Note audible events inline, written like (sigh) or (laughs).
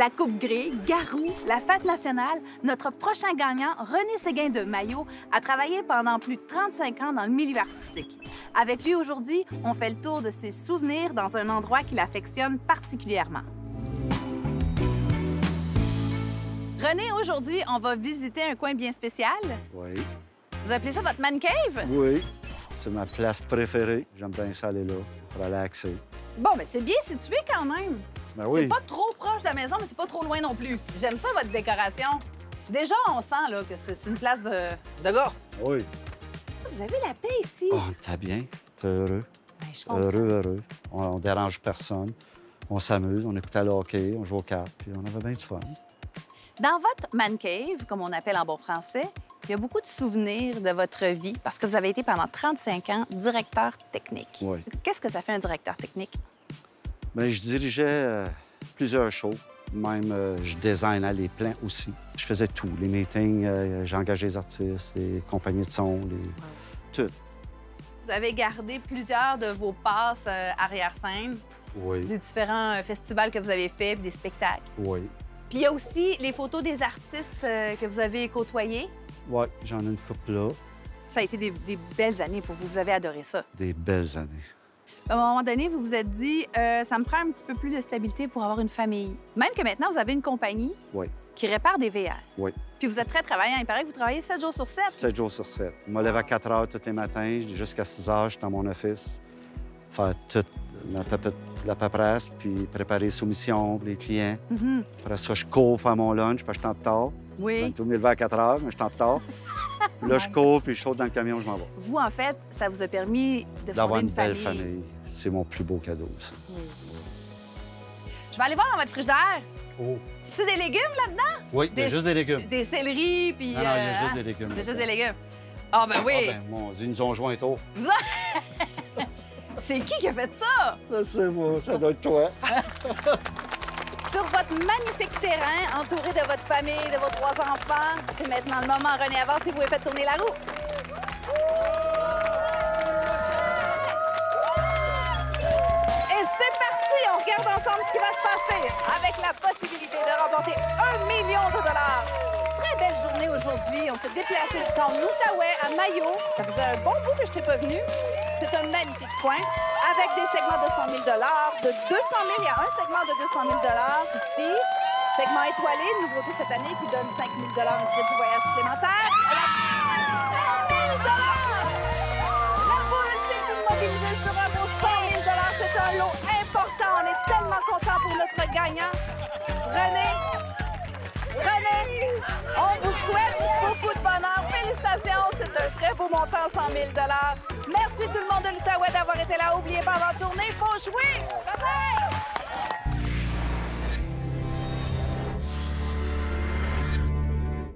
La Coupe Gré, Garou, la Fête nationale, notre prochain gagnant, René Séguin de Maillot, a travaillé pendant plus de 35 ans dans le milieu artistique. Avec lui aujourd'hui, on fait le tour de ses souvenirs dans un endroit qu'il affectionne particulièrement. René, aujourd'hui, on va visiter un coin bien spécial. Oui. Vous appelez ça votre man cave? Oui. C'est ma place préférée. J'aime bien ça aller là, relaxer. Bon, mais c'est bien situé quand même. Ben C'est pas trop proche de la maison, mais c'est pas trop loin non plus. J'aime ça, votre décoration. Déjà, on sent là, que c'est une place de, de gars. Oui. Vous avez la paix ici. Oh, t'as bien. T'es heureux. Ben, je. Heureux, heureux. On, on dérange personne. On s'amuse, on écoute à le hockey, on joue aux cartes, puis on avait bien du fun. Dans votre man cave, comme on appelle en bon français, il y a beaucoup de souvenirs de votre vie parce que vous avez été pendant 35 ans directeur technique. Oui. Qu'est-ce que ça fait un directeur technique? Bien, je dirigeais euh, plusieurs shows. Même, euh, je designais les plans aussi. Je faisais tout. Les meetings, euh, j'engageais les artistes, les compagnies de son, les... tout. Vous avez gardé plusieurs de vos passes euh, arrière-scène, Oui, des différents festivals que vous avez faits, puis des spectacles. oui. Puis il y a aussi les photos des artistes que vous avez côtoyés. Oui, j'en ai une couple là. Ça a été des, des belles années pour vous. Vous avez adoré ça. Des belles années. À un moment donné, vous vous êtes dit, euh, ça me prend un petit peu plus de stabilité pour avoir une famille. Même que maintenant, vous avez une compagnie Oui, qui répare des VR. oui. Puis vous êtes très travaillant. Il paraît que vous travaillez 7 jours sur 7. 7 jours sur 7. Je me lève à 4 heures tous les matins, jusqu'à 6 heures, je suis dans mon office. Faire toute la, paperasse, puis préparer les soumissions pour les clients. Mhm. Après ça, je cours faire mon lunch, parce que je suis en retard. Oui. Tout me lever à 4 heures, mais je suis en retard. Puis là, je cours, puis je saute dans le camion, je m'en vais. Vous, en fait, ça vous a permis de D'avoir une une belle famille. famille, c'est mon plus beau cadeau, ça. Je vais aller voir dans votre frigidaire. Oh. C'est des légumes là-dedans? Oui, Des- juste des légumes. Des céleris, puis... Non, non, il y a euh, juste hein? des légumes. Il y a juste des légumes. Ah, ben oui. Ah, ben, mon Dieu, ils nous ont joint tôt. (laughs) C'est qui qui a fait ça? Ça, c'est moi, ça doit être toi. (laughs) Sur votre magnifique terrain, entouré de votre famille, de vos trois enfants, c'est maintenant le moment, René, avance et vous pouvez faire tourner la roue. Et c'est parti! On regarde ensemble ce qui va se passer avec la possibilité de remporter un million de dollars. Très belle journée aujourd'hui. On s'est déplacé jusqu'en Outaouais, à Mayo. Ça faisait un bon bout que je n'étais pas venue. C'est un magnifique coin avec des segments de 100 000 de 200 000 Il y a un segment de 200 000 ici. Segment étoilé, nouveauté cette année, qui donne 5 000 en crédit voyage supplémentaire. La- 100 000 La boule pour mobiliser sur un beau 100 000 C'est un lot important. On est tellement contents pour notre gagnant. René, René, on vous souhaite beaucoup de bonheur. Félicitations, Merci tout le monde de l'Outaouais d'avoir été là. N'oubliez pas, avant de tourner, il faut jouer!